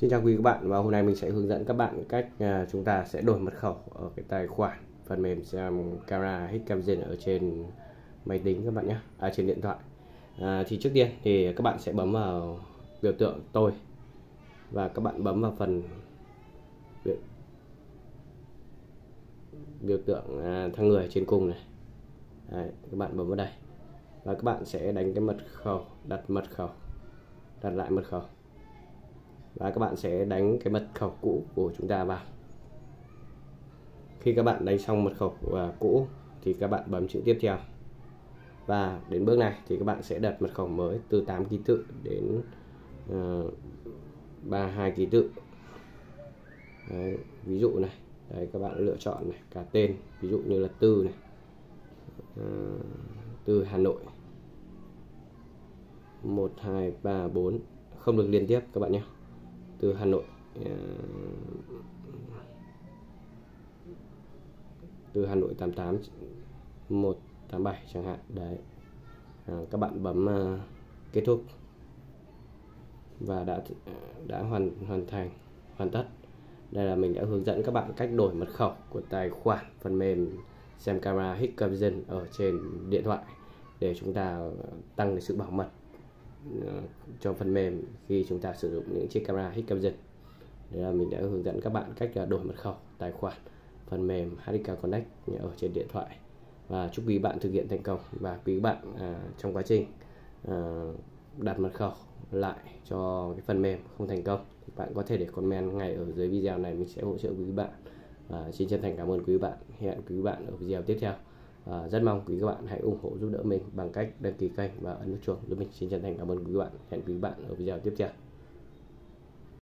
Xin chào quý các bạn và hôm nay mình sẽ hướng dẫn các bạn cách à, chúng ta sẽ đổi mật khẩu ở cái tài khoản phần mềm xem camera Hikvision ở trên máy tính các bạn nhé, à, trên điện thoại. À, thì trước tiên thì các bạn sẽ bấm vào biểu tượng tôi và các bạn bấm vào phần biểu, biểu tượng à, thằng người trên cùng này. Đấy, các bạn bấm vào đây và các bạn sẽ đánh cái mật khẩu, đặt mật khẩu, đặt lại mật khẩu và các bạn sẽ đánh cái mật khẩu cũ của chúng ta vào. Khi các bạn đánh xong mật khẩu uh, cũ thì các bạn bấm chữ tiếp theo. Và đến bước này thì các bạn sẽ đặt mật khẩu mới từ 8 ký tự đến à, uh, 32 ký tự. Đấy, ví dụ này. Đấy, các bạn lựa chọn này cả tên ví dụ như là tư này. À, uh, từ Hà Nội. 1 2 3 4 không được liên tiếp các bạn nhé từ Hà Nội. Ờ, từ Hà Nội 88 187 chẳng hạn. Đấy. À, các bạn bấm uh, kết thúc. Và đã đã hoàn hoàn thành hoàn tất. Đây là mình đã hướng dẫn các bạn cách đổi mật khẩu của tài khoản phần mềm xem camera Hikvision ở trên điện thoại để chúng ta tăng được sự bảo mật. Ờ, cho phần mềm khi chúng ta sử dụng những chiếc camera Hikvision đây là mình đã hướng dẫn các bạn cách ờ, đổi mật khẩu tài khoản phần mềm HDK Connect ở trên điện thoại. Và chúc quý bạn thực hiện thành công và quý bạn à, trong quá trình à, đặt mật khẩu lại cho cái phần mềm không thành công thì bạn có thể để comment ngay ở dưới video này mình sẽ hỗ trợ quý bạn. Và xin chân thành cảm ơn quý bạn. Hẹn quý bạn ở video tiếp theo. À, rất mong quý các bạn hãy ủng hộ giúp đỡ mình bằng cách đăng ký kênh và ấn nút chuông giúp mình. Xin chân thành cảm ơn quý bạn. Hẹn quý bạn ở video tiếp theo.